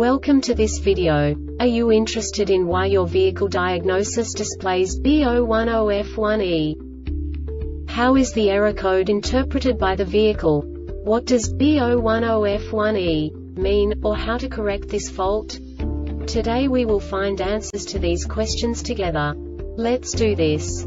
Welcome to this video. Are you interested in why your vehicle diagnosis displays B010F1E? How is the error code interpreted by the vehicle? What does B010F1E mean, or how to correct this fault? Today we will find answers to these questions together. Let's do this.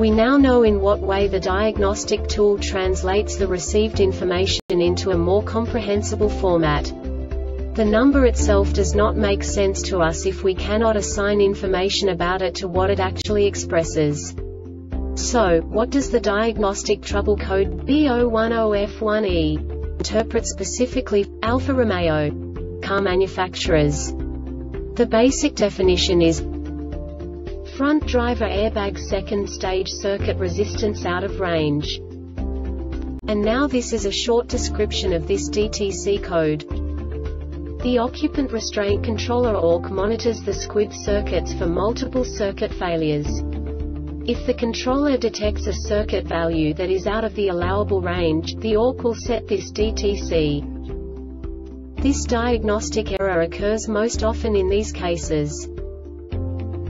We now know in what way the diagnostic tool translates the received information into a more comprehensible format. The number itself does not make sense to us if we cannot assign information about it to what it actually expresses. So, what does the diagnostic trouble code B010F1E interpret specifically, Alfa Romeo car manufacturers? The basic definition is Front driver airbag second stage circuit resistance out of range. And now this is a short description of this DTC code. The occupant restraint controller ORC monitors the squib circuits for multiple circuit failures. If the controller detects a circuit value that is out of the allowable range, the ORC will set this DTC. This diagnostic error occurs most often in these cases.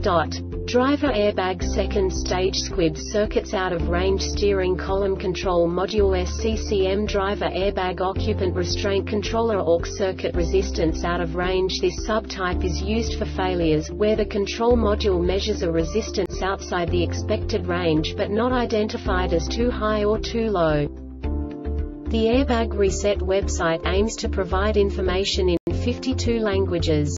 Dot. Driver airbag second stage squib circuits out of range steering column control module SCCM driver airbag occupant restraint controller ORC circuit resistance out of range This subtype is used for failures, where the control module measures a resistance outside the expected range but not identified as too high or too low. The Airbag Reset website aims to provide information in 52 languages.